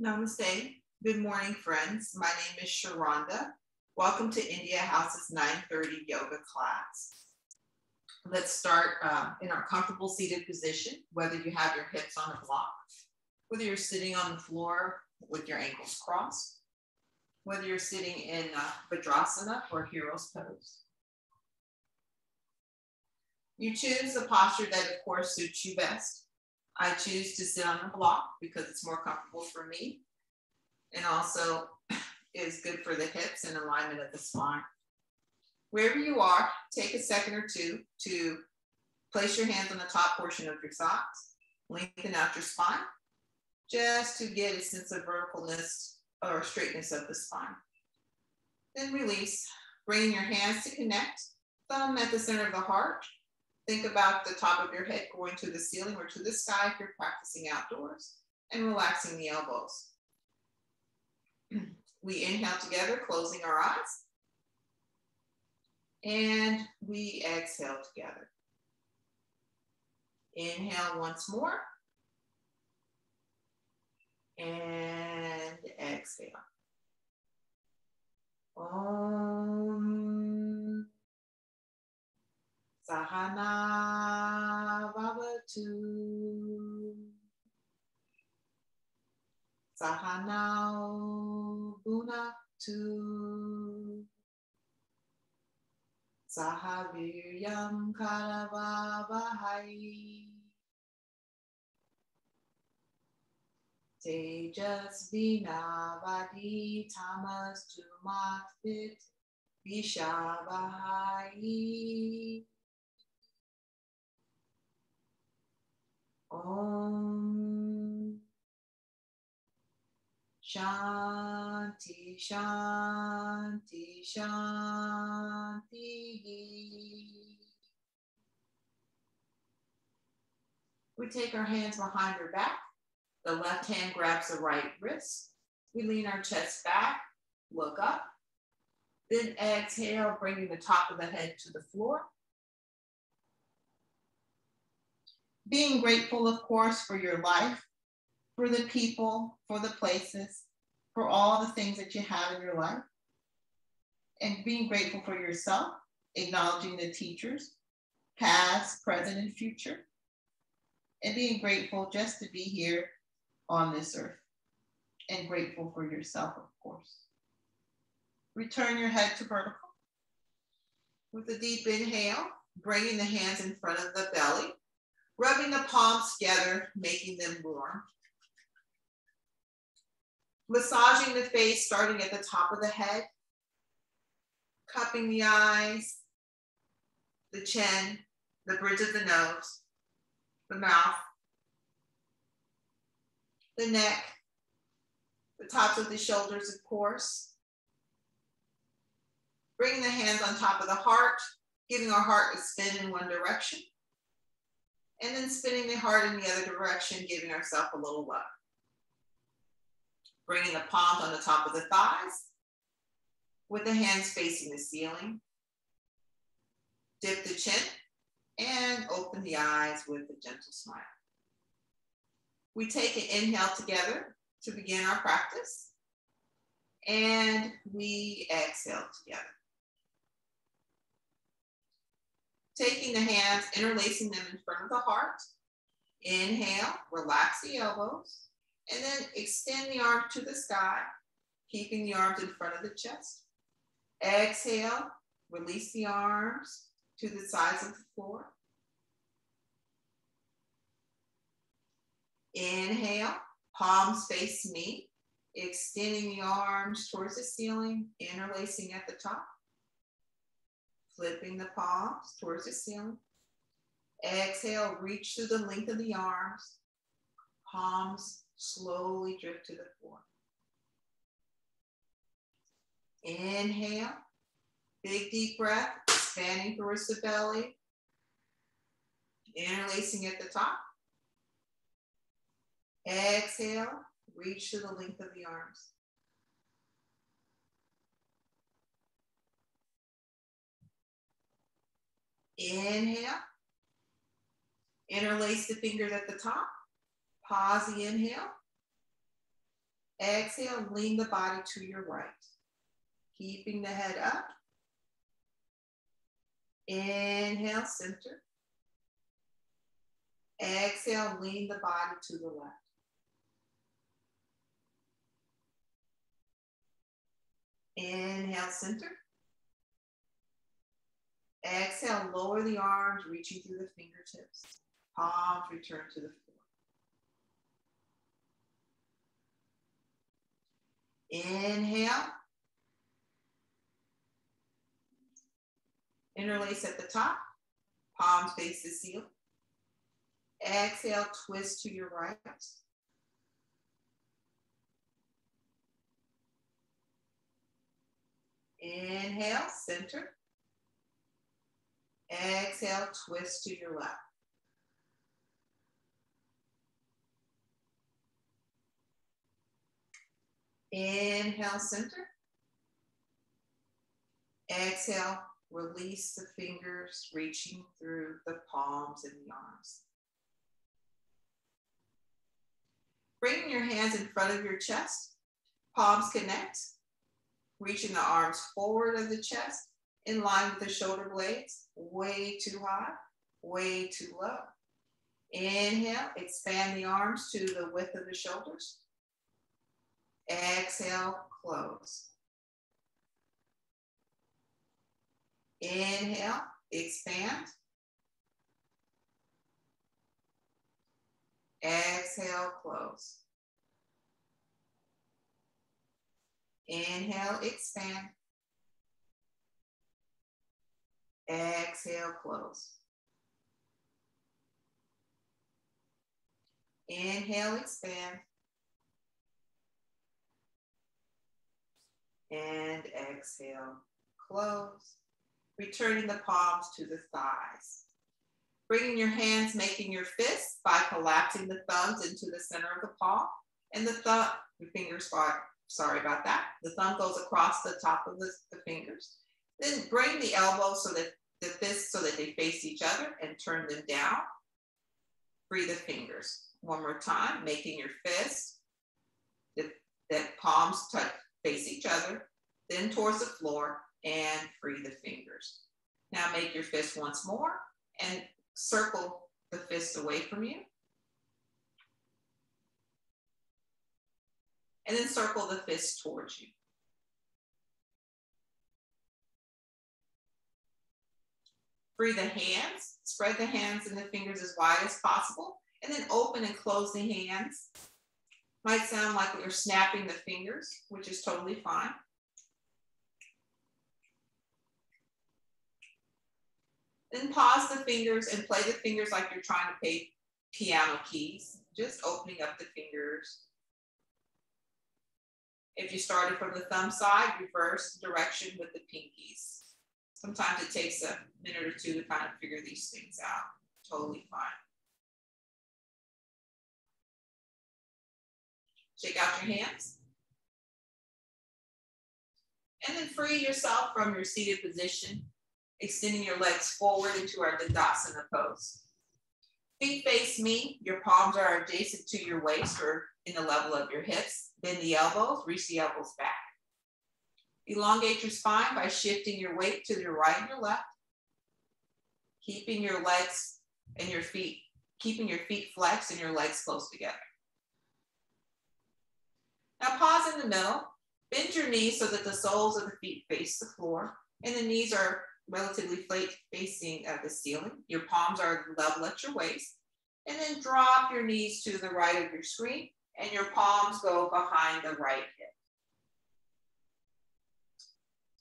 Namaste. Good morning, friends. My name is Sharonda. Welcome to India House's 9.30 yoga class. Let's start uh, in our comfortable seated position, whether you have your hips on a block, whether you're sitting on the floor with your ankles crossed, whether you're sitting in uh, Vajrasana or Hero's Pose. You choose the posture that, of course, suits you best. I choose to sit on the block because it's more comfortable for me and also is good for the hips and alignment of the spine. Wherever you are, take a second or two to place your hands on the top portion of your socks, lengthen out your spine, just to get a sense of verticalness or straightness of the spine. Then release, bringing your hands to connect, thumb at the center of the heart, Think about the top of your head going to the ceiling or to the sky if you're practicing outdoors and relaxing the elbows. we inhale together, closing our eyes. And we exhale together. Inhale once more. And exhale. Om Sahana Vavatu. Sahanao Bunaktu. Sahaviryam Karavavahai. Tejas Vinavadi Tamas Tumat Vishavahai. Om Shanti Shanti Shanti. We take our hands behind our back. The left hand grabs the right wrist. We lean our chest back, look up. Then exhale, bringing the top of the head to the floor. Being grateful, of course, for your life, for the people, for the places, for all the things that you have in your life, and being grateful for yourself, acknowledging the teachers, past, present, and future, and being grateful just to be here on this earth, and grateful for yourself, of course. Return your head to vertical. With a deep inhale, bringing the hands in front of the belly, rubbing the palms together, making them warm. Massaging the face, starting at the top of the head, cupping the eyes, the chin, the bridge of the nose, the mouth, the neck, the tops of the shoulders, of course. Bringing the hands on top of the heart, giving our heart a spin in one direction and then spinning the heart in the other direction, giving ourselves a little love. Bringing the palms on the top of the thighs with the hands facing the ceiling. Dip the chin and open the eyes with a gentle smile. We take an inhale together to begin our practice and we exhale together. Taking the hands, interlacing them in front of the heart. Inhale, relax the elbows, and then extend the arm to the sky, keeping the arms in front of the chest. Exhale, release the arms to the sides of the floor. Inhale, palms face me, extending the arms towards the ceiling, interlacing at the top flipping the palms towards the ceiling. Exhale, reach through the length of the arms. Palms slowly drift to the floor. Inhale, big deep breath, expanding towards the belly, interlacing at the top. Exhale, reach to the length of the arms. Inhale. Interlace the fingers at the top. Pause the inhale. Exhale, lean the body to your right. Keeping the head up. Inhale, center. Exhale, lean the body to the left. Inhale, center. Exhale, lower the arms, reaching through the fingertips. Palms return to the floor. Inhale. Interlace at the top. Palms face the ceiling. Exhale, twist to your right. Inhale, center. Exhale, twist to your left. Inhale, center. Exhale, release the fingers, reaching through the palms and the arms. Bringing your hands in front of your chest, palms connect, reaching the arms forward of the chest, in line with the shoulder blades, way too high, way too low. Inhale, expand the arms to the width of the shoulders. Exhale, close. Inhale, expand. Exhale, close. Inhale, expand. Exhale, close. Inhale, expand. And exhale, close. Returning the palms to the thighs. Bringing your hands, making your fists by collapsing the thumbs into the center of the palm. And the thumb, the fingers, sorry about that. The thumb goes across the top of the, the fingers. Then bring the elbows so that the fists so that they face each other and turn them down. Free the fingers. One more time, making your fists, the, that palms touch, face each other, then towards the floor and free the fingers. Now make your fist once more and circle the fist away from you. And then circle the fist towards you. Free the hands, spread the hands and the fingers as wide as possible, and then open and close the hands. Might sound like you're snapping the fingers, which is totally fine. Then pause the fingers and play the fingers like you're trying to play piano keys, just opening up the fingers. If you started from the thumb side, reverse direction with the pinkies. Sometimes it takes a minute or two to kind of figure these things out. Totally fine. Shake out your hands. And then free yourself from your seated position, extending your legs forward into our Dandasana pose. Feet face me, your palms are adjacent to your waist or in the level of your hips. Bend the elbows, reach the elbows back. Elongate your spine by shifting your weight to your right and your left. Keeping your legs and your feet, keeping your feet flexed and your legs close together. Now pause in the middle. Bend your knees so that the soles of the feet face the floor and the knees are relatively flat facing uh, the ceiling. Your palms are level at your waist. And then drop your knees to the right of your screen and your palms go behind the right hip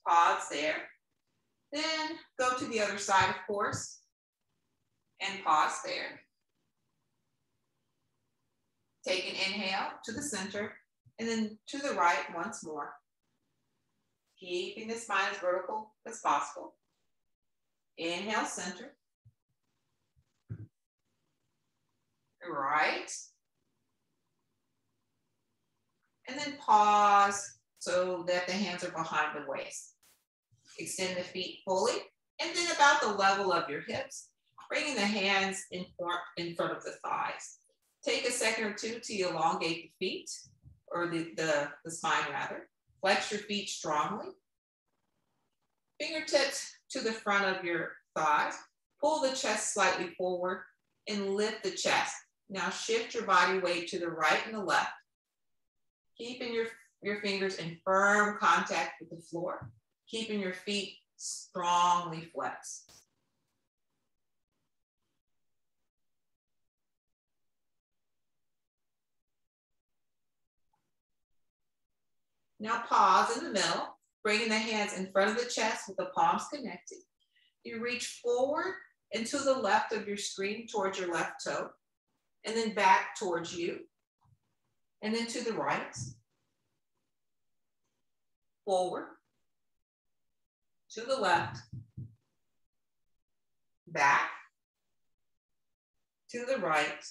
pause there. Then go to the other side, of course, and pause there. Take an inhale to the center and then to the right once more. Keeping the spine as vertical as possible. Inhale, center. Right. And then pause so that the hands are behind the waist. Extend the feet fully, and then about the level of your hips, bringing the hands in front, in front of the thighs. Take a second or two to elongate the feet, or the, the, the spine rather. Flex your feet strongly. Fingertips to the front of your thighs. Pull the chest slightly forward and lift the chest. Now shift your body weight to the right and the left. Keeping your, your fingers in firm contact with the floor. Keeping your feet strongly flexed. Now pause in the middle, bringing the hands in front of the chest with the palms connected. You reach forward and to the left of your screen towards your left toe, and then back towards you, and then to the right, forward, to the left, back, to the right,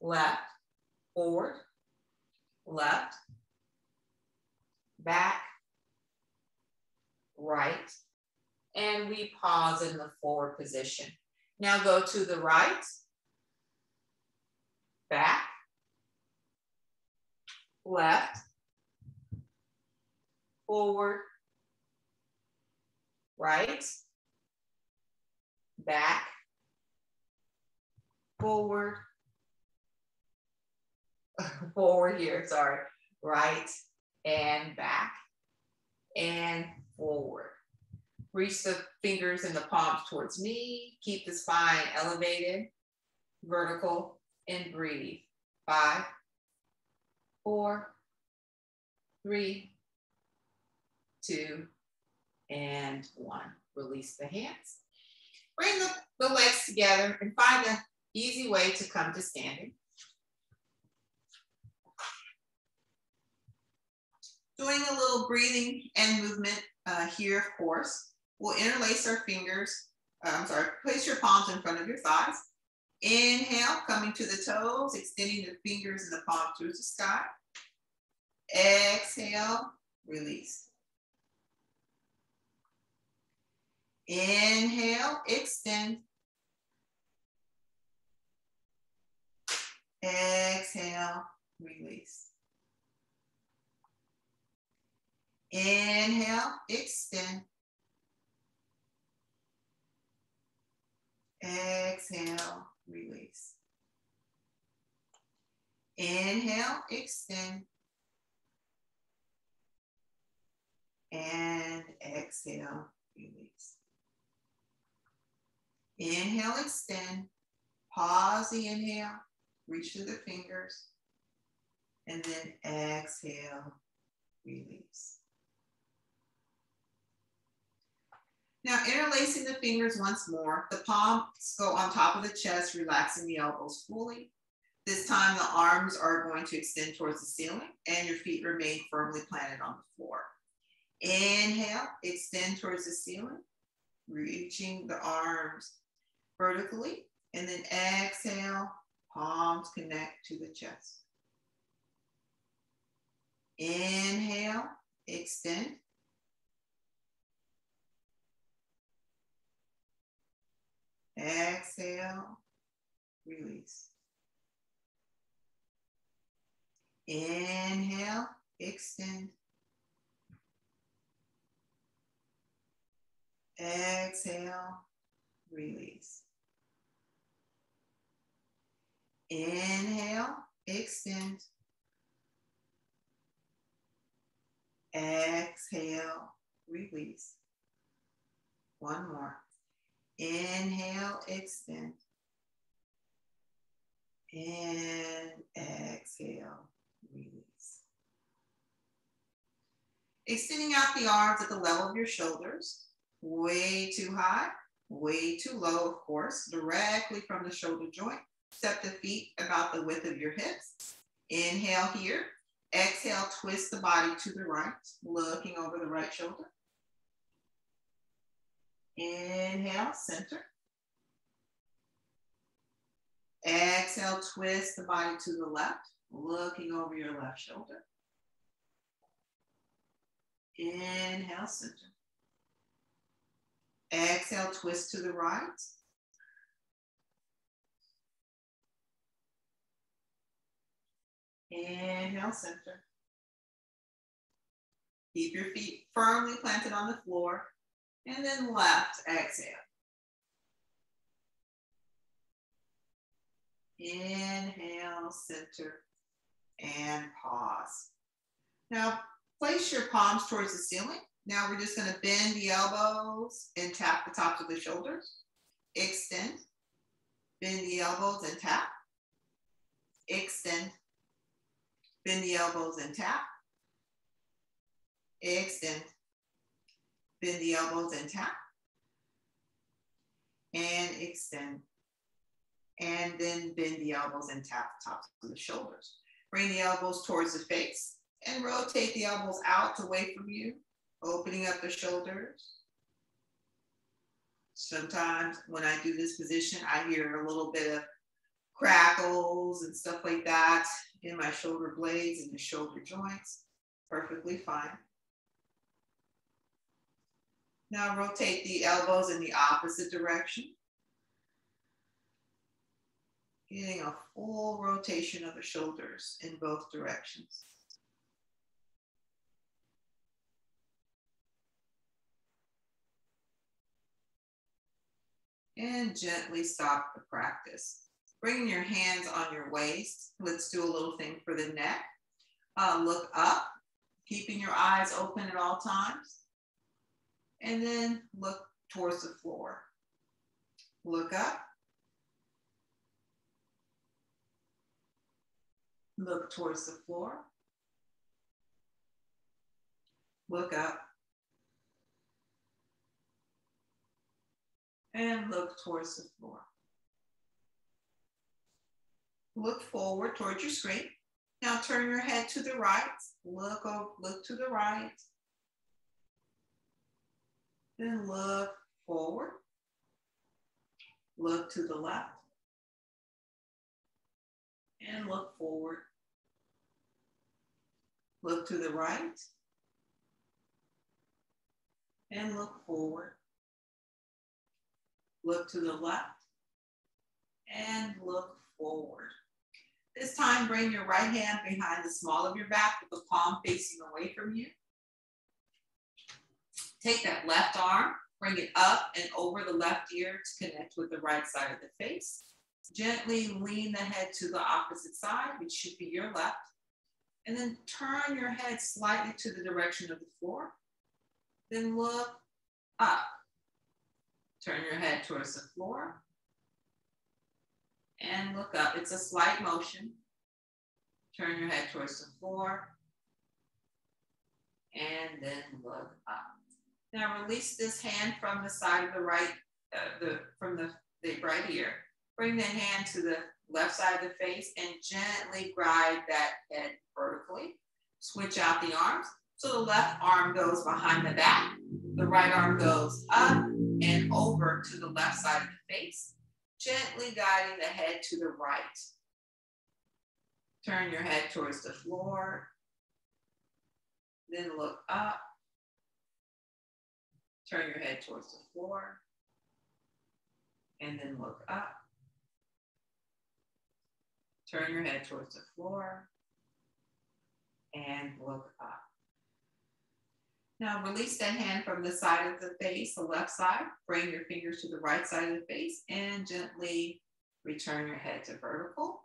left, forward, left, back, right, and we pause in the forward position. Now go to the right, back, left, forward, right, back, forward, forward here, sorry, right and back and forward. Reach the fingers and the palms towards me. Keep the spine elevated, vertical, and breathe. Five, four, three, two, and one. Release the hands. Bring the, the legs together and find an easy way to come to standing. Doing a little breathing and movement uh, here, of course. We'll interlace our fingers. Uh, I'm sorry, place your palms in front of your thighs. Inhale, coming to the toes, extending the fingers and the palm towards the sky. Exhale, release. Inhale, extend. Exhale, release. Inhale, extend. Exhale, release. Inhale, extend. And exhale, release. Inhale, extend. Pause the inhale. Reach through the fingers. And then exhale, release. Now interlacing the fingers once more, the palms go on top of the chest, relaxing the elbows fully. This time the arms are going to extend towards the ceiling and your feet remain firmly planted on the floor. Inhale, extend towards the ceiling, reaching the arms vertically. And then exhale, palms connect to the chest. Inhale, extend. Exhale, release. Inhale, extend. Exhale, release. Inhale, extend. Exhale, release. One more. Inhale, extend. And exhale, release. Extending out the arms at the level of your shoulders. Way too high, way too low, of course, directly from the shoulder joint. Step the feet about the width of your hips. Inhale here. Exhale, twist the body to the right, looking over the right shoulder. Inhale, center. Exhale, twist the body to the left, looking over your left shoulder. Inhale, center. Exhale, twist to the right. Inhale, center. Keep your feet firmly planted on the floor. And then left, exhale. Inhale, center, and pause. Now, place your palms towards the ceiling. Now we're just gonna bend the elbows and tap the tops of the shoulders. Extend, bend the elbows and tap. Extend, bend the elbows and tap. Extend, bend the elbows and tap. And extend. And then bend the elbows and tap the tops of the shoulders. Bring the elbows towards the face and rotate the elbows out away from you, opening up the shoulders. Sometimes when I do this position, I hear a little bit of crackles and stuff like that in my shoulder blades and the shoulder joints. Perfectly fine. Now rotate the elbows in the opposite direction. Getting a full rotation of the shoulders in both directions. And gently stop the practice. Bringing your hands on your waist. Let's do a little thing for the neck. Uh, look up, keeping your eyes open at all times and then look towards the floor. Look up. Look towards the floor. Look up. And look towards the floor. Look forward towards your screen. Now turn your head to the right. Look, look to the right. Then look forward. Look to the left. And look forward. Look to the right. And look forward. Look to the left. And look forward. This time, bring your right hand behind the small of your back with the palm facing away from you. Take that left arm, bring it up and over the left ear to connect with the right side of the face. Gently lean the head to the opposite side, which should be your left. And then turn your head slightly to the direction of the floor. Then look up. Turn your head towards the floor. And look up. It's a slight motion. Turn your head towards the floor. And then look up. Now release this hand from the side of the right, uh, the from the, the right ear. Bring the hand to the left side of the face and gently guide that head vertically. Switch out the arms. So the left arm goes behind the back. The right arm goes up and over to the left side of the face, gently guiding the head to the right. Turn your head towards the floor. Then look up Turn your head towards the floor and then look up. Turn your head towards the floor and look. Now release that hand from the side of the face, the left side. Bring your fingers to the right side of the face and gently return your head to vertical.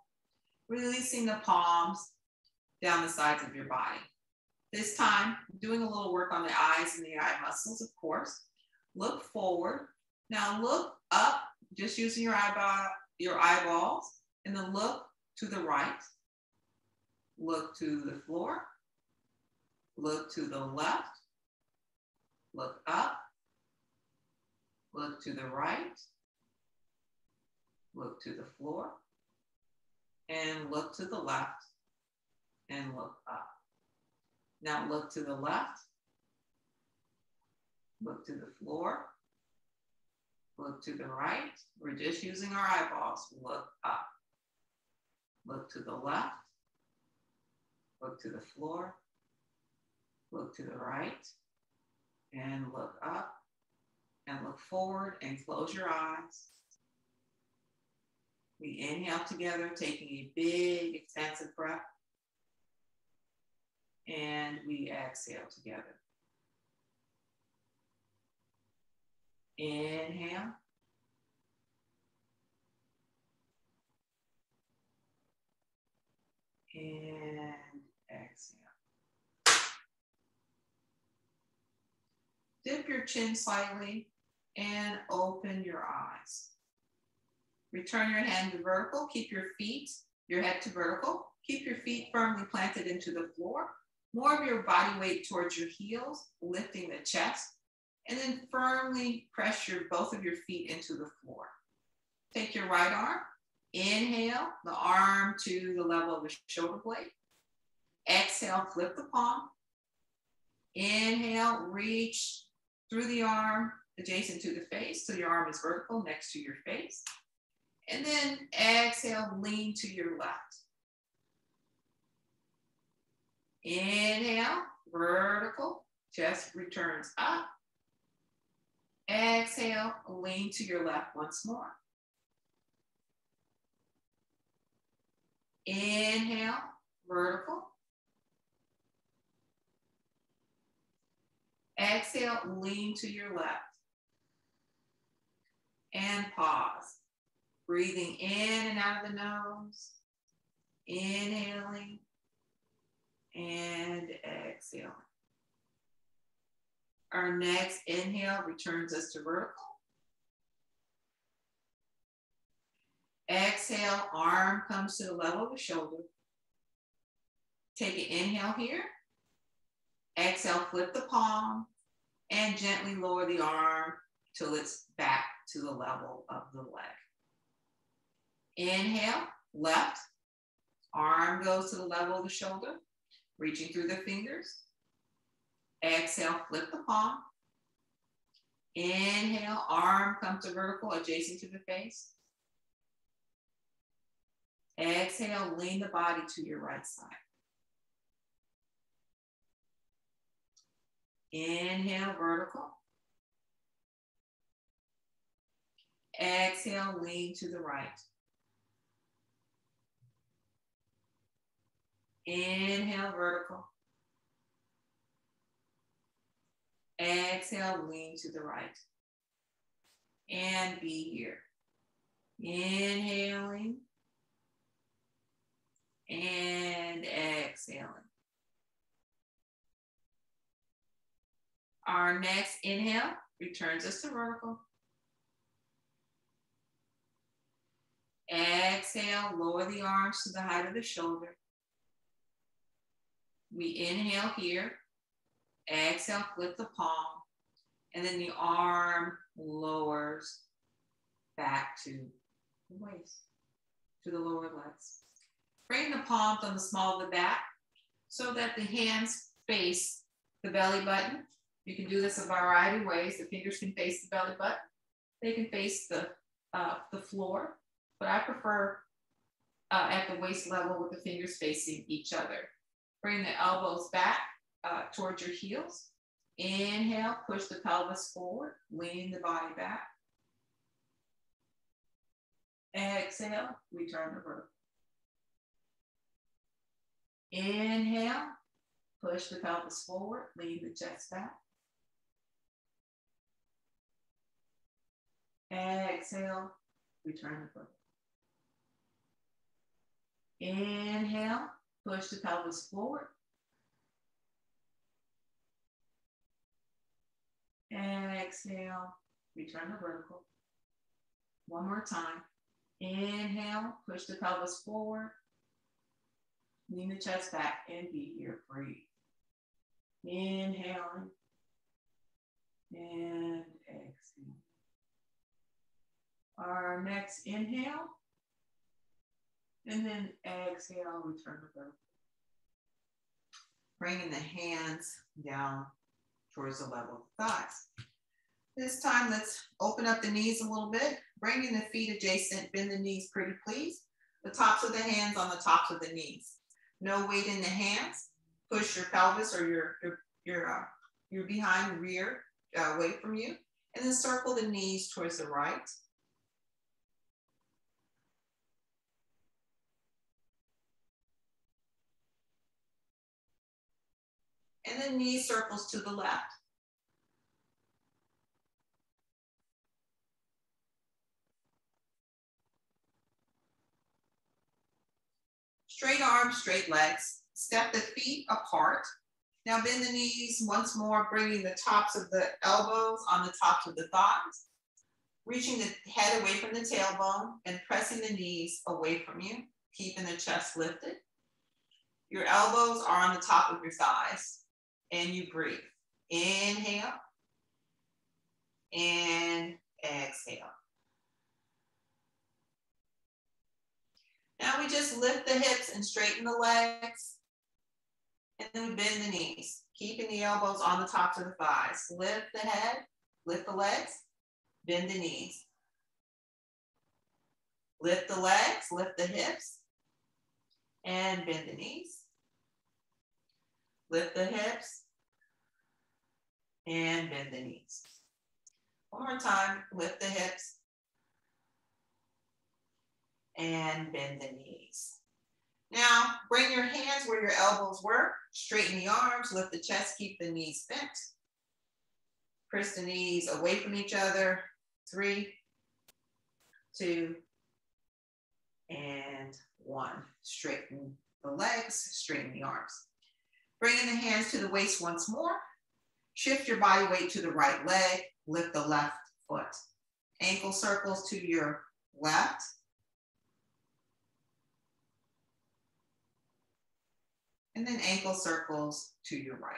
Releasing the palms down the sides of your body. This time, doing a little work on the eyes and the eye muscles, of course. Look forward. Now look up, just using your eyeball, your eyeballs, and then look to the right. Look to the floor. Look to the left. Look up. Look to the right. Look to the floor. And look to the left. And look up. Now look to the left. Look to the floor. Look to the right. We're just using our eyeballs. Look up. Look to the left. Look to the floor. Look to the right. And look up. And look forward and close your eyes. We inhale together, taking a big, expansive breath. And we exhale together. Inhale. And exhale. Dip your chin slightly and open your eyes. Return your hand to vertical. Keep your feet, your head to vertical. Keep your feet firmly planted into the floor. More of your body weight towards your heels, lifting the chest. And then firmly press your, both of your feet into the floor. Take your right arm. Inhale, the arm to the level of the shoulder blade. Exhale, flip the palm. Inhale, reach through the arm adjacent to the face so your arm is vertical next to your face. And then exhale, lean to your left. Inhale, vertical, chest returns up. Exhale, lean to your left once more. Inhale, vertical. Exhale, lean to your left. And pause. Breathing in and out of the nose. Inhaling and exhaling. Our next inhale returns us to vertical. Exhale, arm comes to the level of the shoulder. Take an inhale here. Exhale, flip the palm and gently lower the arm till it's back to the level of the leg. Inhale, left. Arm goes to the level of the shoulder, reaching through the fingers. Exhale, flip the palm. Inhale, arm comes to vertical, adjacent to the face. Exhale, lean the body to your right side. Inhale, vertical. Exhale, lean to the right. Inhale, vertical. Exhale, lean to the right. And be here. Inhaling and exhaling. Our next inhale returns us to vertical. Exhale, lower the arms to the height of the shoulder. We inhale here. Exhale, flip the palm. And then the arm lowers back to the waist, to the lower legs. Bring the palms on the small of the back so that the hands face the belly button. You can do this a variety of ways. The fingers can face the belly button. They can face the, uh, the floor, but I prefer uh, at the waist level with the fingers facing each other. Bring the elbows back uh, towards your heels. Inhale, push the pelvis forward, lean the body back. Exhale, return to vertical. Inhale, push the pelvis forward, lean the chest back. Exhale, return the foot. Inhale, push the pelvis forward. Exhale, return the vertical. One more time. Inhale, push the pelvis forward. Lean the chest back and be here. Breathe. Inhaling and exhale. Our next inhale. And then exhale, return to vertical. Bringing the hands down towards the level of the thighs. This time, let's open up the knees a little bit. Bringing the feet adjacent, bend the knees pretty please. The tops of the hands on the tops of the knees. No weight in the hands. Push your pelvis or your, your, your, uh, your behind rear uh, away from you. And then circle the knees towards the right. And then knee circles to the left. Straight arms, straight legs. Step the feet apart. Now bend the knees once more, bringing the tops of the elbows on the tops of the thighs. Reaching the head away from the tailbone and pressing the knees away from you, keeping the chest lifted. Your elbows are on the top of your thighs and you breathe. Inhale and exhale. Now we just lift the hips and straighten the legs. And then bend the knees, keeping the elbows on the tops of the thighs. Lift the head, lift the legs, bend the knees. Lift the legs, lift the hips, and bend the knees. Lift the hips, and bend the knees. One more time, lift the hips, and bend the knees. Now, bring your hands where your elbows were, straighten the arms, lift the chest, keep the knees bent. Press the knees away from each other. Three, two, and one. Straighten the legs, straighten the arms. Bringing the hands to the waist once more. Shift your body weight to the right leg, lift the left foot. Ankle circles to your left, and then ankle circles to your right.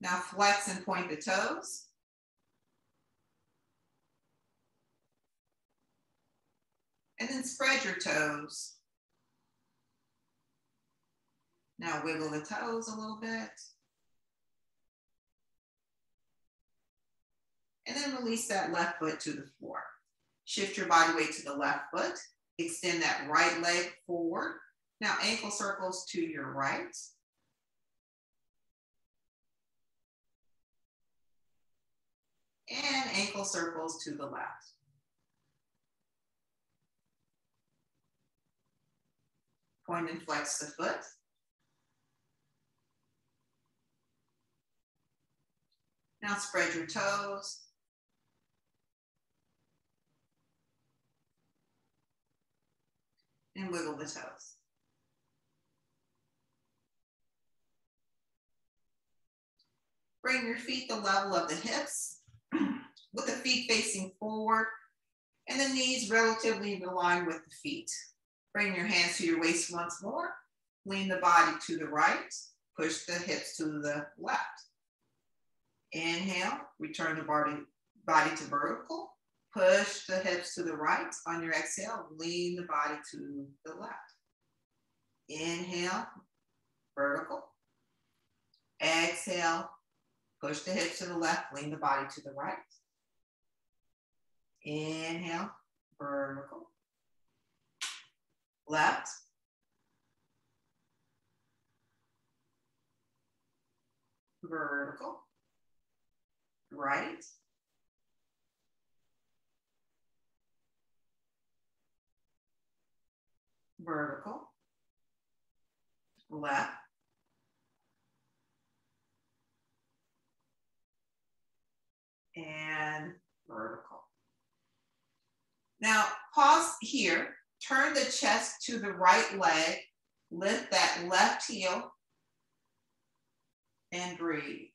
Now flex and point the toes. And then spread your toes. Now wiggle the toes a little bit. And then release that left foot to the floor. Shift your body weight to the left foot Extend that right leg forward. Now ankle circles to your right. And ankle circles to the left. Point and flex the foot. Now spread your toes. and wiggle the toes. Bring your feet the level of the hips with the feet facing forward and the knees relatively aligned with the feet. Bring your hands to your waist once more. Lean the body to the right. Push the hips to the left. Inhale, return the body, body to vertical. Push the hips to the right. On your exhale, lean the body to the left. Inhale, vertical. Exhale, push the hips to the left, lean the body to the right. Inhale, vertical. Left. Vertical. Right. vertical, left, and vertical. Now pause here, turn the chest to the right leg, lift that left heel, and breathe.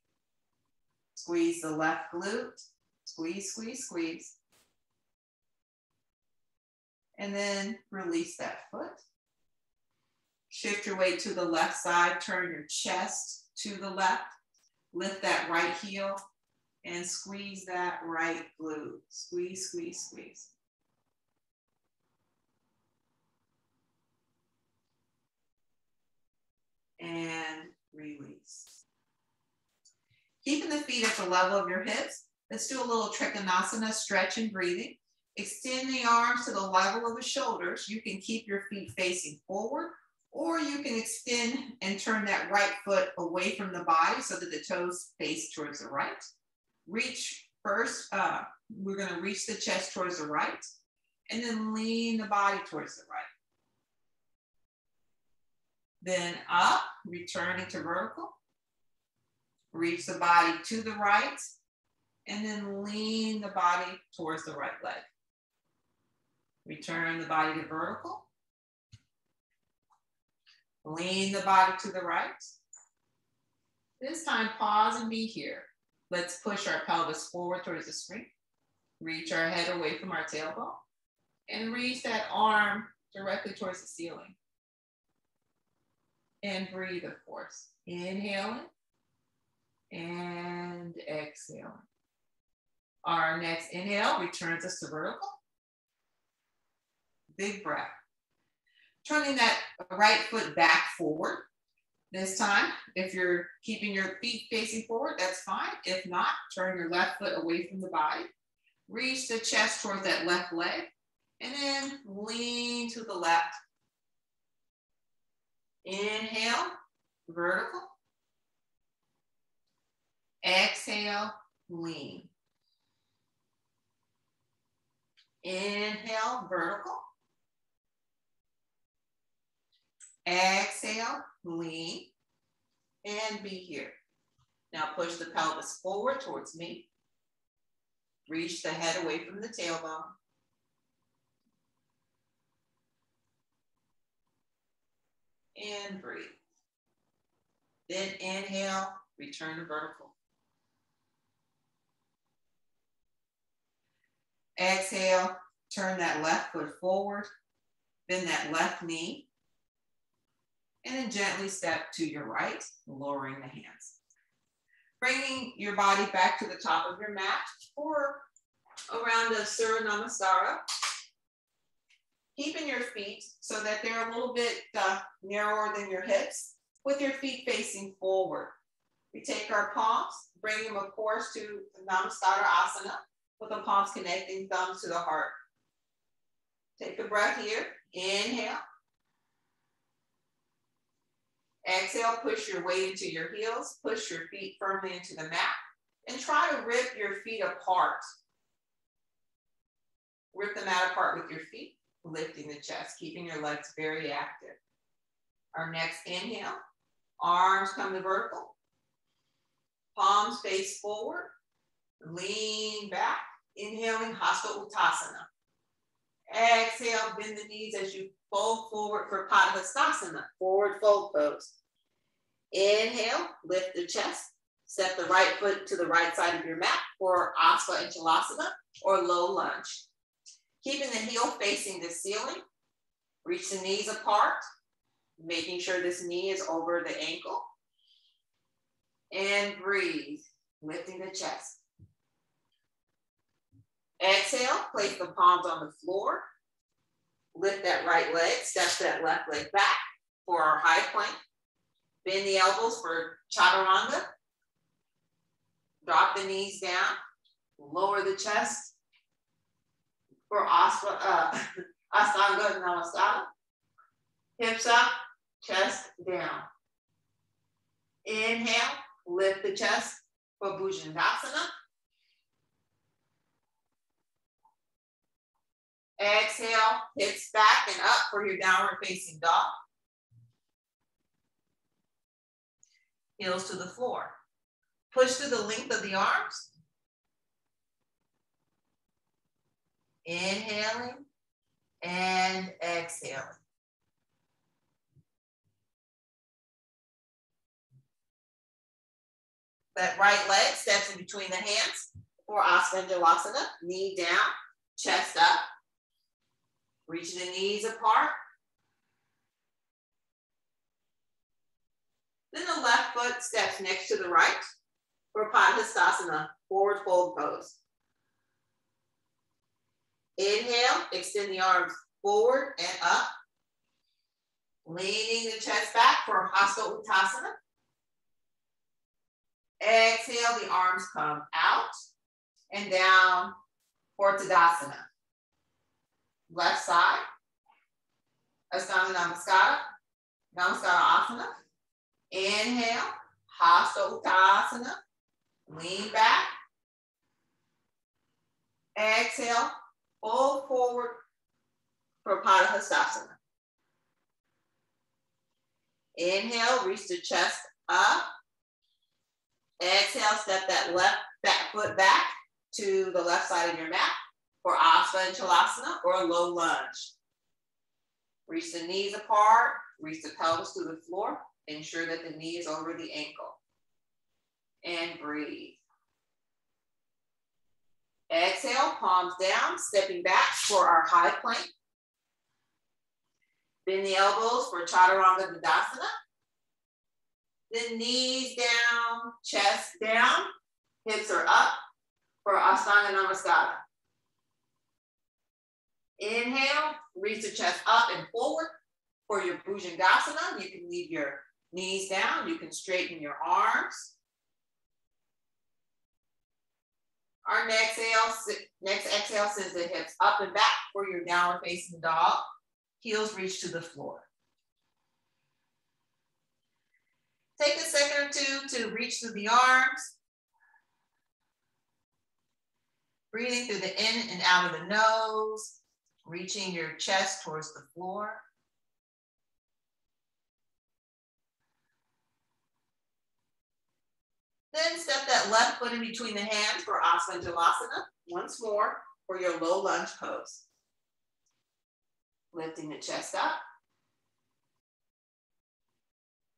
Squeeze the left glute, squeeze, squeeze, squeeze and then release that foot. Shift your weight to the left side, turn your chest to the left, lift that right heel and squeeze that right glute. Squeeze, squeeze, squeeze. And release. Keeping the feet at the level of your hips, let's do a little Trikonasana stretch and breathing. Extend the arms to the level of the shoulders. You can keep your feet facing forward, or you can extend and turn that right foot away from the body so that the toes face towards the right. Reach first, uh, we're gonna reach the chest towards the right, and then lean the body towards the right. Then up, returning to vertical. Reach the body to the right, and then lean the body towards the right leg. Return the body to vertical. Lean the body to the right. This time, pause and be here. Let's push our pelvis forward towards the screen. Reach our head away from our tailbone and reach that arm directly towards the ceiling. And breathe, of course. Inhaling and exhale. Our next inhale returns us to vertical. Big breath. Turning that right foot back forward. This time, if you're keeping your feet facing forward, that's fine. If not, turn your left foot away from the body. Reach the chest towards that left leg. And then lean to the left. Inhale, vertical. Exhale, lean. Inhale, vertical. Exhale, lean, and be here. Now push the pelvis forward towards me. Reach the head away from the tailbone. And breathe. Then inhale, return to vertical. Exhale, turn that left foot forward, bend that left knee, and then gently step to your right, lowering the hands. Bringing your body back to the top of your mat or around a Surya Namaskara. Keeping your feet so that they're a little bit uh, narrower than your hips with your feet facing forward. We take our palms, bring them, of course, to Namaskara Asana with the palms connecting thumbs to the heart. Take a breath here. Inhale. Exhale, push your weight into your heels, push your feet firmly into the mat, and try to rip your feet apart. Rip the mat apart with your feet, lifting the chest, keeping your legs very active. Our next inhale, arms come to vertical, palms face forward, lean back, inhaling Hasta Uttasana. Exhale, bend the knees as you fold forward for Padahastasana, forward fold pose. Inhale, lift the chest, step the right foot to the right side of your mat for Asva or low lunge. Keeping the heel facing the ceiling, reach the knees apart, making sure this knee is over the ankle. And breathe, lifting the chest. Exhale, place the palms on the floor. Lift that right leg, step that left leg back for our high plank. Bend the elbows for chaturanga. Drop the knees down. Lower the chest for asana, uh, Ashtanga Namaskara. Hips up, chest down. Inhale, lift the chest for Bhujangasana. Exhale, hips back and up for your downward facing dog. Heels to the floor. Push through the length of the arms. Inhaling and exhaling. That right leg steps in between the hands for Asvanchalasana, knee down, chest up. Reach the knees apart. Then the left foot steps next to the right for Padahastasana, forward fold pose. Inhale, extend the arms forward and up. Leaning the chest back for Hasta Uttasana. Exhale, the arms come out and down for Tadasana left side. Ashtanga Namaskara, Namaskara Asana. Inhale, Hasta Uttasana. Lean back. Exhale, fold forward for Padahastasana. Inhale, reach the chest up. Exhale, step that left back foot back to the left side of your mat for Asvanchalasana or a low lunge. Reach the knees apart, reach the pelvis to the floor. Ensure that the knee is over the ankle. And breathe. Exhale, palms down, stepping back for our high plank. Bend the elbows for Chaturanga Dandasana. Then knees down, chest down, hips are up for Asana Namaskara. Inhale, reach the chest up and forward for your Bhujangasana. You can leave your knees down. You can straighten your arms. Our next exhale, next exhale sends the hips up and back for your downward facing dog. Heels reach to the floor. Take a second or two to reach through the arms. Breathing through the in and out of the nose, reaching your chest towards the floor. Then step that left foot in between the hands for Asvanchalasana. Once more for your low lunge pose. Lifting the chest up.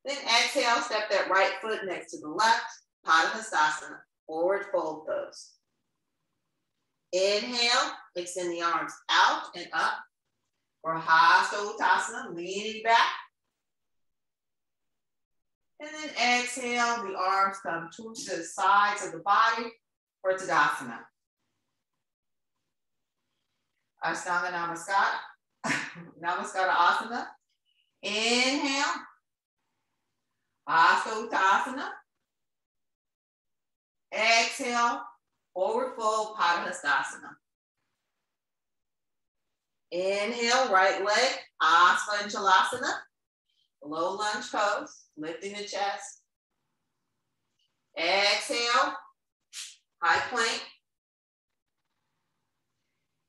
Then exhale, step that right foot next to the left, Padahastasana, forward fold pose. Inhale, extend the arms out and up for Hasta leaning back. And then exhale, the arms come to the sides of the body for Tadasana. Ashtanga Namaskara, Namaskara Asana. Inhale, Hasta. Exhale, forward fold, Padahastasana. Inhale, right leg, Asvanchalasana. Low lunge pose, lifting the chest. Exhale, high plank.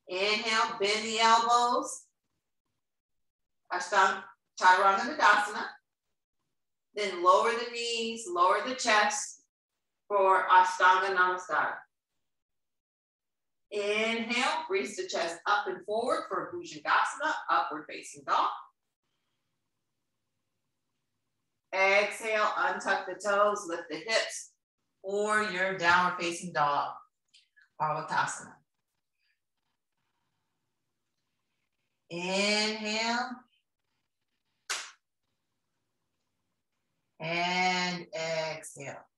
Inhale, bend the elbows. Ashtanga Chaturanga Dandasana. Then lower the knees, lower the chest for Ashtanga Namaskara. Inhale, reach the chest up and forward for Bhujangasana, upward facing dog. Exhale, untuck the toes, lift the hips, or your downward facing dog, Parvatasana. Inhale. And exhale.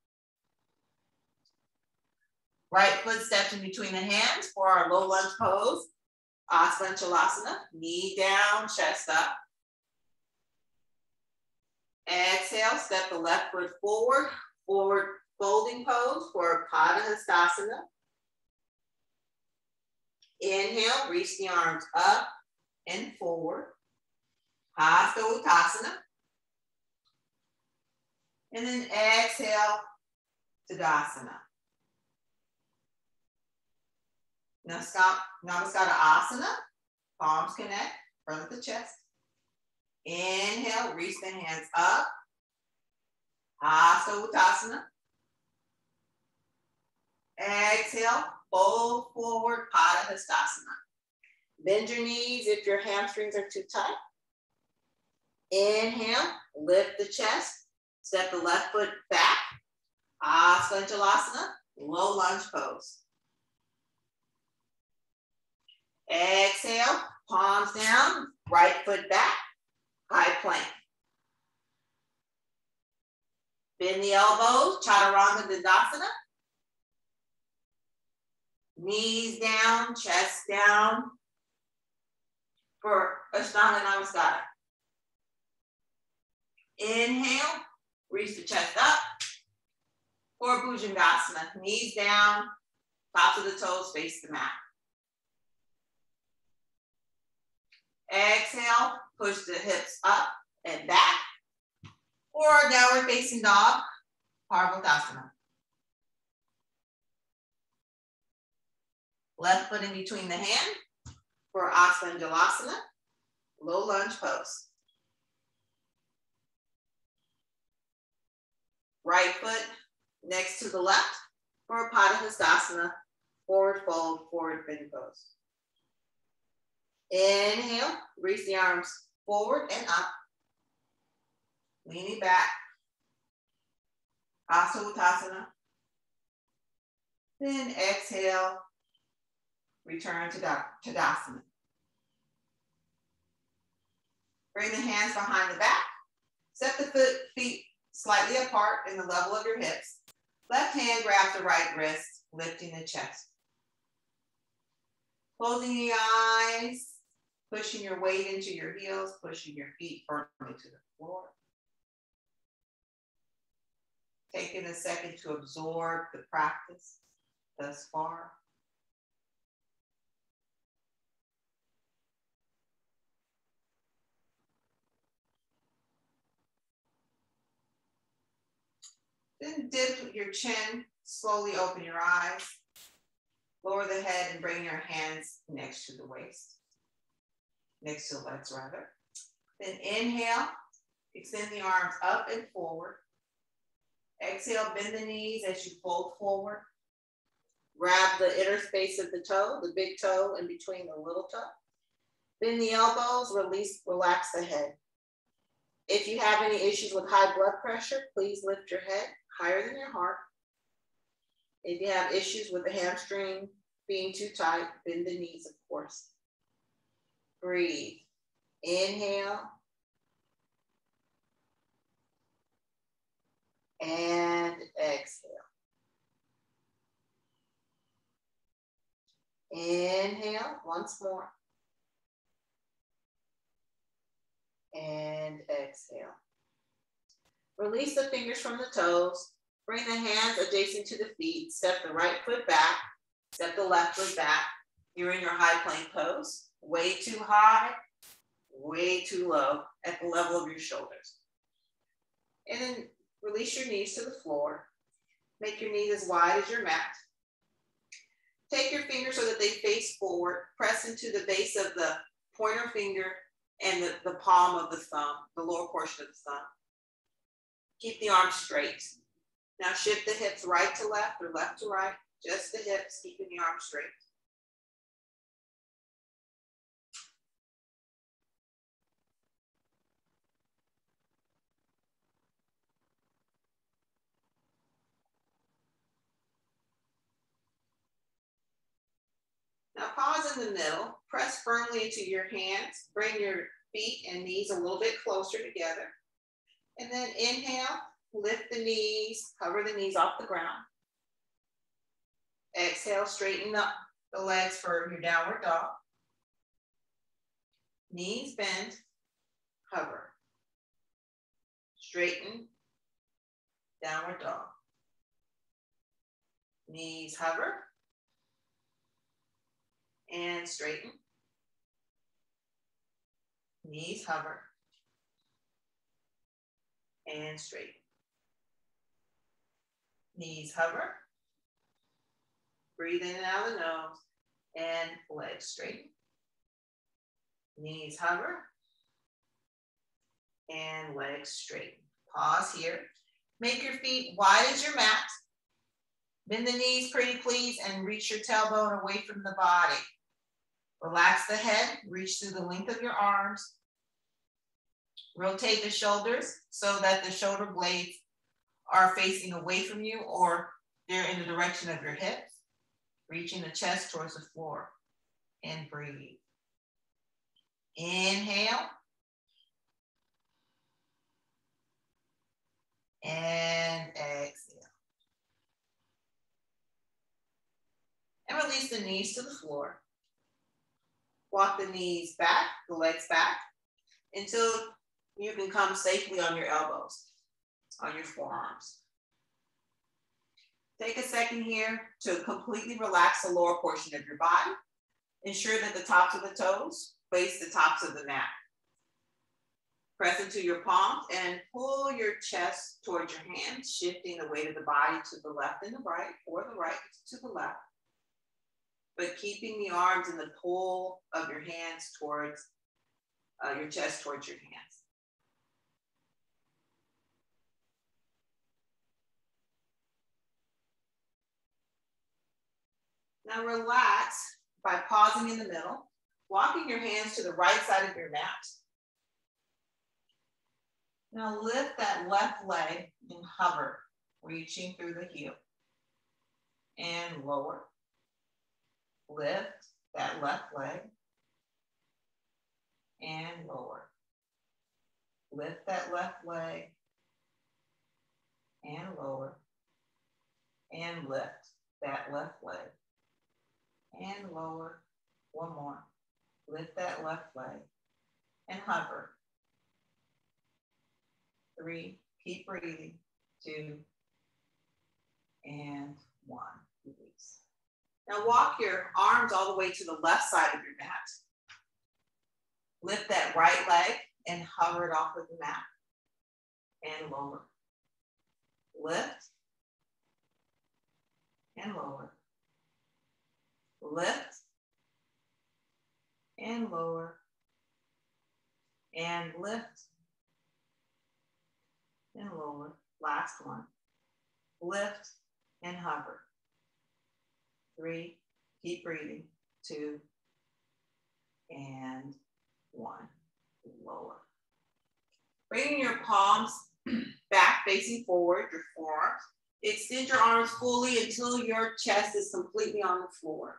Right foot steps in between the hands for our low lunge pose. Asvanchalasana, knee down, chest up. Exhale, step the left foot forward, forward folding pose for Padahastasana. Inhale, reach the arms up and forward. Hasta Uttasana. And then exhale, Tadasana. Namaskara Asana, palms connect, front of the chest. Inhale, reach the hands up. Hasta Uttasana. Exhale, fold forward, Padahastasana. Bend your knees if your hamstrings are too tight. Inhale, lift the chest, step the left foot back. Asvanchalasana, low lunge pose. Exhale, palms down, right foot back, high plank. Bend the elbows, Chaturanga Dandasana. Knees down, chest down for Ashtanga Namaskara. Inhale, reach the chest up for Bhujangasana. Knees down, tops of the toes face the mat. Exhale, push the hips up and back. Or downward facing dog, Parvatasana. Left foot in between the hand for Asana low lunge pose. Right foot next to the left for Padahastasana, forward fold, forward bend pose. Inhale, reach the arms forward and up. Leaning back. Uttasana. Then exhale, return to Tadasana. Bring the hands behind the back. Set the foot, feet slightly apart in the level of your hips. Left hand grabs the right wrist, lifting the chest. Closing the eyes, pushing your weight into your heels, pushing your feet firmly to the floor. Taking a second to absorb the practice thus far. Then dip your chin, slowly open your eyes, lower the head and bring your hands next to the waist, next to the legs rather. Then inhale, extend the arms up and forward. Exhale, bend the knees as you fold forward. Grab the inner space of the toe, the big toe in between the little toe. Bend the elbows, release, relax the head. If you have any issues with high blood pressure, please lift your head higher than your heart. If you have issues with the hamstring being too tight, bend the knees, of course. Breathe. Inhale. And exhale. Inhale once more. And exhale. Release the fingers from the toes. Bring the hands adjacent to the feet. Step the right foot back. Step the left foot back. You're in your high plank pose. Way too high, way too low at the level of your shoulders. And then release your knees to the floor. Make your knees as wide as your mat. Take your fingers so that they face forward. Press into the base of the pointer finger and the, the palm of the thumb, the lower portion of the thumb. Keep the arms straight. Now shift the hips right to left or left to right, just the hips, keeping the arms straight. Now pause in the middle, press firmly into your hands, bring your feet and knees a little bit closer together. And then inhale, lift the knees, cover the knees off the ground. Exhale, straighten up the legs for your downward dog. Knees bend, hover. Straighten, downward dog. Knees hover and straighten. Knees hover and straighten. Knees hover. Breathe in and out of the nose and legs straighten. Knees hover and legs straighten. Pause here. Make your feet wide as your mat. Bend the knees pretty please and reach your tailbone away from the body. Relax the head, reach through the length of your arms Rotate the shoulders so that the shoulder blades are facing away from you or they're in the direction of your hips. Reaching the chest towards the floor and breathe. Inhale. And exhale. And release the knees to the floor. Walk the knees back, the legs back, until you can come safely on your elbows, on your forearms. Take a second here to completely relax the lower portion of your body. Ensure that the tops of the toes face the tops of the mat. Press into your palms and pull your chest towards your hands, shifting the weight of the body to the left and the right, or the right to the left but keeping the arms in the pull of your hands towards uh, your chest, towards your hands. Now relax by pausing in the middle, walking your hands to the right side of your mat. Now lift that left leg and hover, reaching through the heel and lower. Lift that left leg and lower. Lift that left leg and lower. And lift that left leg and lower. One more. Lift that left leg and hover. Three, keep breathing. Two, and one. Release. Now walk your arms all the way to the left side of your mat. Lift that right leg and hover it off of the mat and lower. Lift and lower. Lift and lower and lift and lower. Last one. Lift and hover. Three, keep breathing. Two, and one. Lower. Bringing your palms back facing forward, your forearms. Extend your arms fully until your chest is completely on the floor.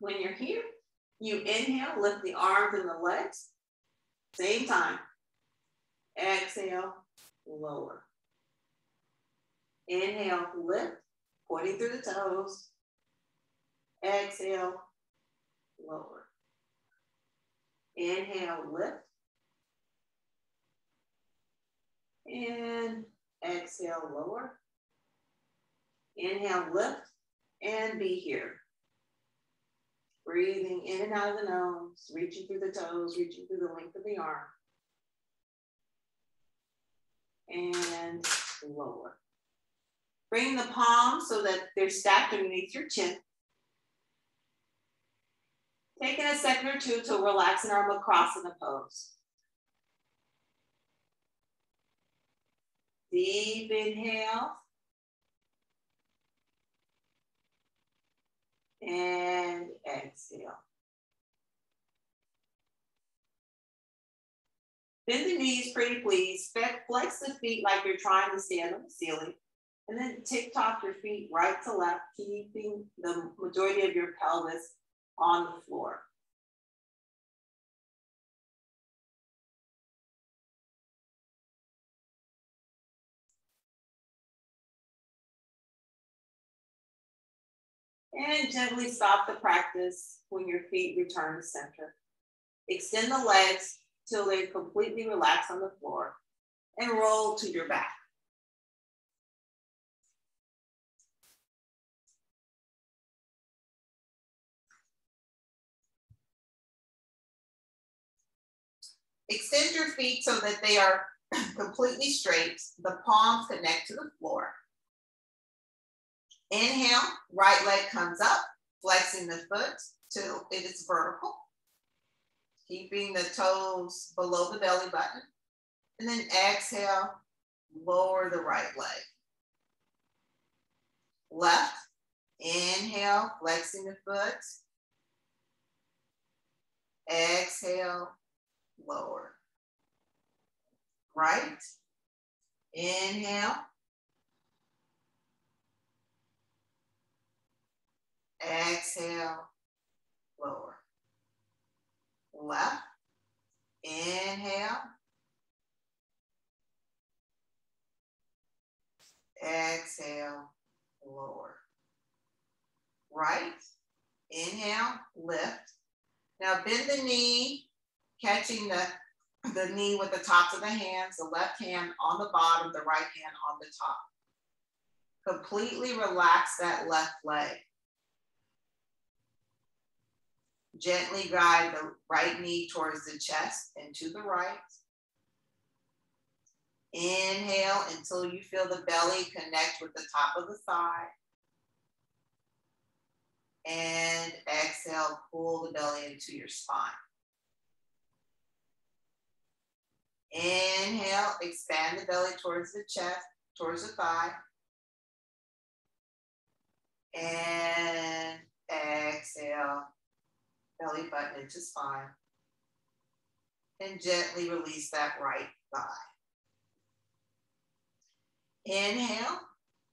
When you're here, you inhale, lift the arms and the legs. Same time. Exhale, lower. Inhale, lift, pointing through the toes. Exhale, lower. Inhale, lift. And exhale, lower. Inhale, lift, and be here. Breathing in and out of the nose, reaching through the toes, reaching through the length of the arm. And lower. Bring the palms so that they're stacked underneath your chin. Taking a second or two to relax an arm across in the pose. Deep inhale. And exhale. Bend the knees pretty please. Flex the feet like you're trying to stand on the ceiling. And then tick-tock your feet right to left, keeping the majority of your pelvis on the floor. And gently stop the practice when your feet return to center. Extend the legs till they completely relax on the floor and roll to your back. Extend your feet so that they are completely straight. The palms connect to the floor. Inhale, right leg comes up, flexing the foot till it is vertical. Keeping the toes below the belly button. And then exhale, lower the right leg. Left, inhale, flexing the foot. Exhale, lower. Right. Inhale. Exhale, lower. Left. Inhale. Exhale, lower. Right. Inhale, lift. Now bend the knee catching the, the knee with the tops of the hands, the left hand on the bottom, the right hand on the top. Completely relax that left leg. Gently guide the right knee towards the chest and to the right. Inhale until you feel the belly connect with the top of the thigh. And exhale, pull the belly into your spine. Inhale, expand the belly towards the chest, towards the thigh. And exhale, belly button into spine. And gently release that right thigh. Inhale,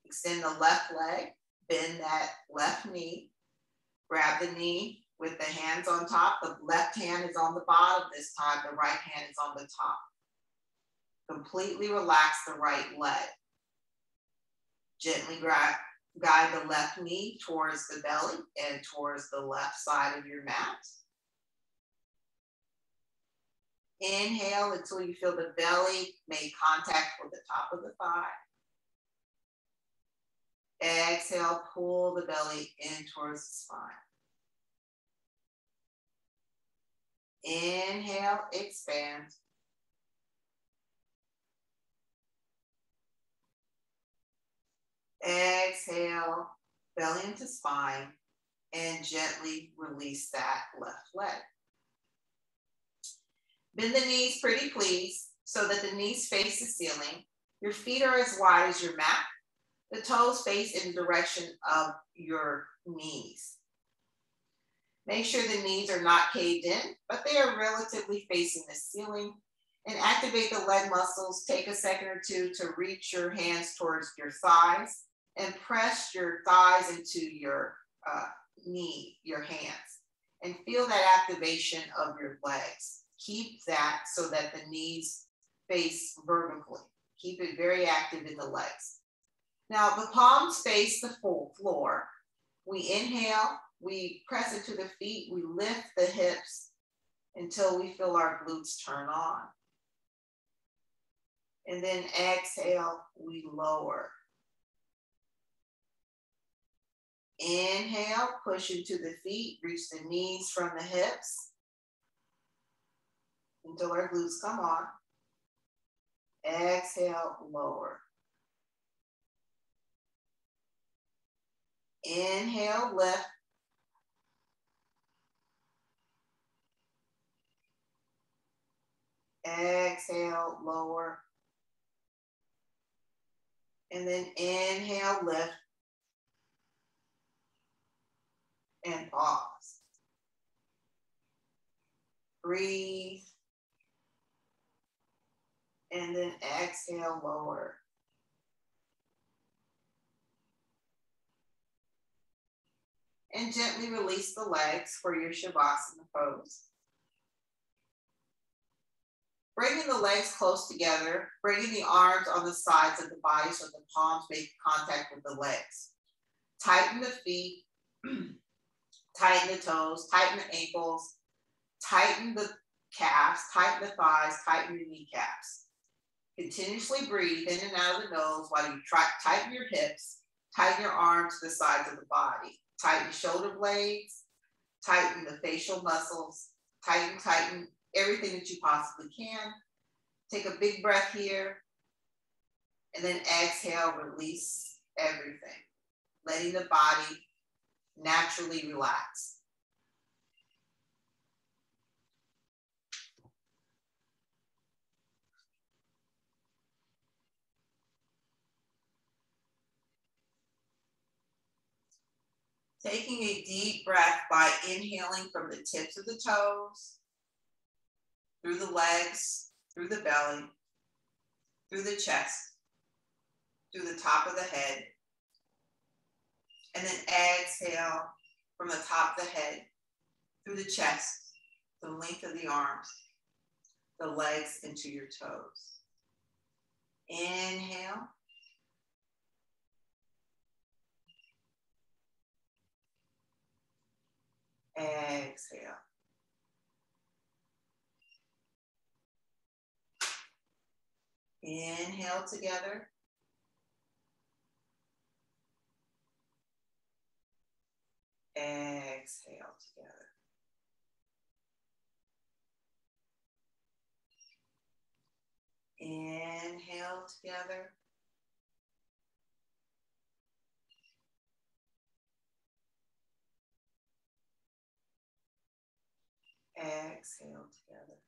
extend the left leg, bend that left knee, grab the knee with the hands on top. The left hand is on the bottom this time, the right hand is on the top. Completely relax the right leg. Gently guide the left knee towards the belly and towards the left side of your mat. Inhale until you feel the belly make contact with the top of the thigh. Exhale, pull the belly in towards the spine. Inhale, expand. Exhale, belly into spine, and gently release that left leg. Bend the knees pretty please so that the knees face the ceiling. Your feet are as wide as your mat. The toes face in the direction of your knees. Make sure the knees are not caved in, but they are relatively facing the ceiling. And activate the leg muscles. Take a second or two to reach your hands towards your thighs and press your thighs into your uh, knee, your hands, and feel that activation of your legs. Keep that so that the knees face vertically. Keep it very active in the legs. Now the palms face the full floor. We inhale, we press into the feet, we lift the hips until we feel our glutes turn on. And then exhale, we lower. Inhale, push into the feet, reach the knees from the hips until our glutes come on. Exhale, lower. Inhale, lift. Exhale, lower. And then inhale, lift. And pause. Breathe. And then exhale, lower. and gently release the legs for your Shavasana pose. Bringing the legs close together, bringing the arms on the sides of the body so the palms make contact with the legs. Tighten the feet, tighten the toes, tighten the ankles, tighten the calves, tighten the thighs, tighten the kneecaps. Continuously breathe in and out of the nose while you try, tighten your hips, tighten your arms to the sides of the body tighten shoulder blades, tighten the facial muscles, tighten, tighten everything that you possibly can. Take a big breath here, and then exhale, release everything, letting the body naturally relax. Taking a deep breath by inhaling from the tips of the toes, through the legs, through the belly, through the chest, through the top of the head. And then exhale from the top of the head, through the chest, the length of the arms, the legs into your toes. Inhale. Exhale. Inhale together. Exhale together. Inhale together. Exhale together.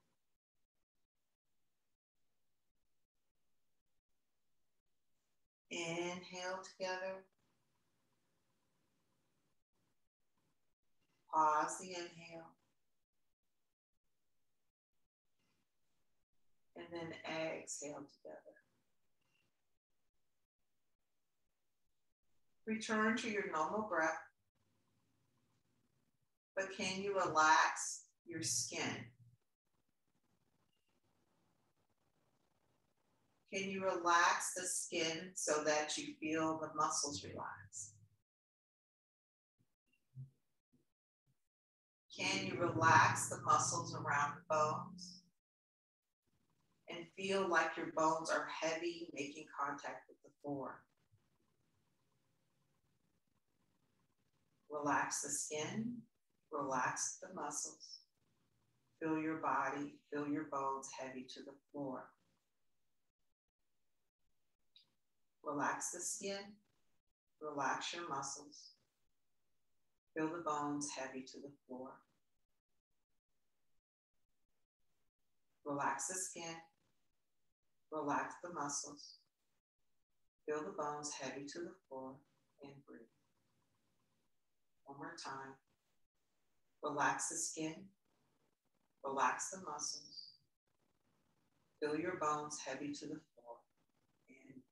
Inhale together. Pause the inhale. And then exhale together. Return to your normal breath. But can you relax your skin? Can you relax the skin so that you feel the muscles relax? Can you relax the muscles around the bones and feel like your bones are heavy, making contact with the floor? Relax the skin, relax the muscles. Feel your body, feel your bones heavy to the floor. Relax the skin, relax your muscles. Feel the bones heavy to the floor. Relax the skin, relax the muscles. Feel the bones heavy to the floor and breathe. One more time. Relax the skin, relax the muscles. Feel your bones heavy to the floor and breathe.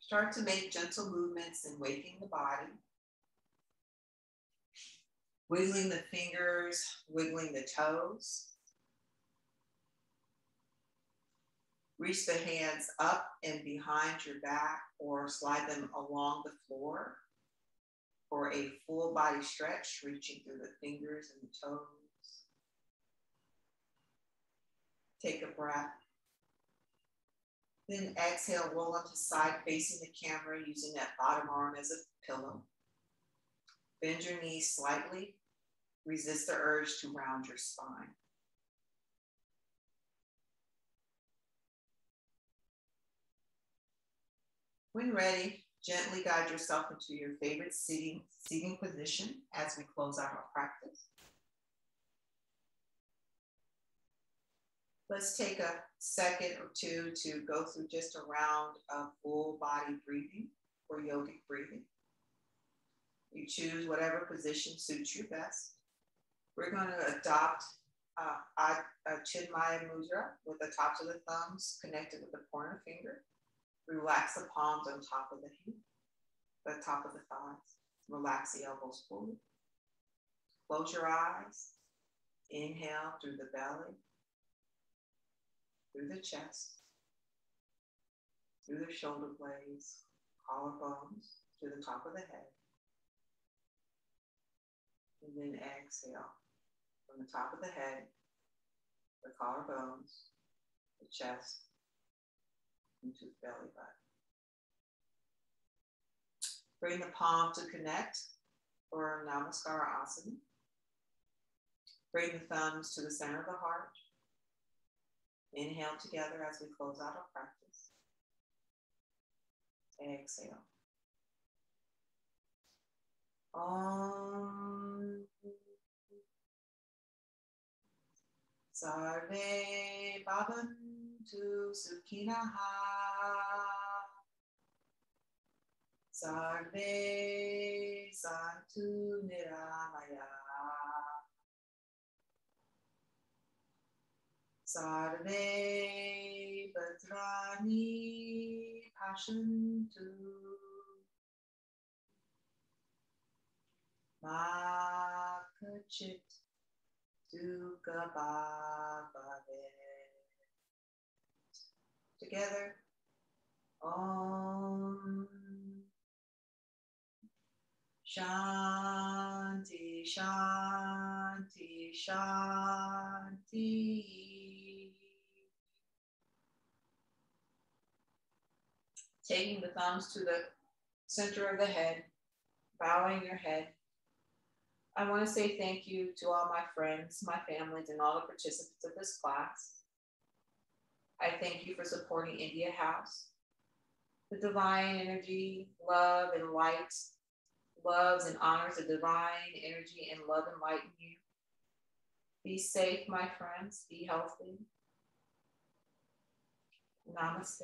Start to make gentle movements in waking the body. Wiggling the fingers, wiggling the toes. Reach the hands up and behind your back or slide them along the floor for a full body stretch, reaching through the fingers and the toes. Take a breath. Then exhale, roll onto side facing the camera using that bottom arm as a pillow. Bend your knees slightly. Resist the urge to round your spine. When ready, gently guide yourself into your favorite seating, seating position as we close out our practice. Let's take a second or two to go through just a round of full body breathing or yogic breathing. You choose whatever position suits you best. We're going to adopt uh, a Chinmaya Mudra with the tops of the thumbs connected with the pointer finger. Relax the palms on top of the hip, the top of the thighs. Relax the elbows fully. Close your eyes. Inhale through the belly through the chest, through the shoulder blades, collarbones, to the top of the head. And then exhale from the top of the head, the collarbones, the chest, into the belly button. Bring the palm to connect for Namaskara Asana. Bring the thumbs to the center of the heart. Inhale together as we close out our practice. Exhale. Om. Sarve Bhavantu Sukhinaha. Sarve Santu Niramaya. Sarve Bhadrani Pashantu Makachit Dukhabhave Together Om Shanti Shanti Shanti taking the thumbs to the center of the head, bowing your head. I want to say thank you to all my friends, my families, and all the participants of this class. I thank you for supporting India House. The divine energy, love, and light loves and honors the divine energy and love and light in you. Be safe, my friends. Be healthy. Namaste.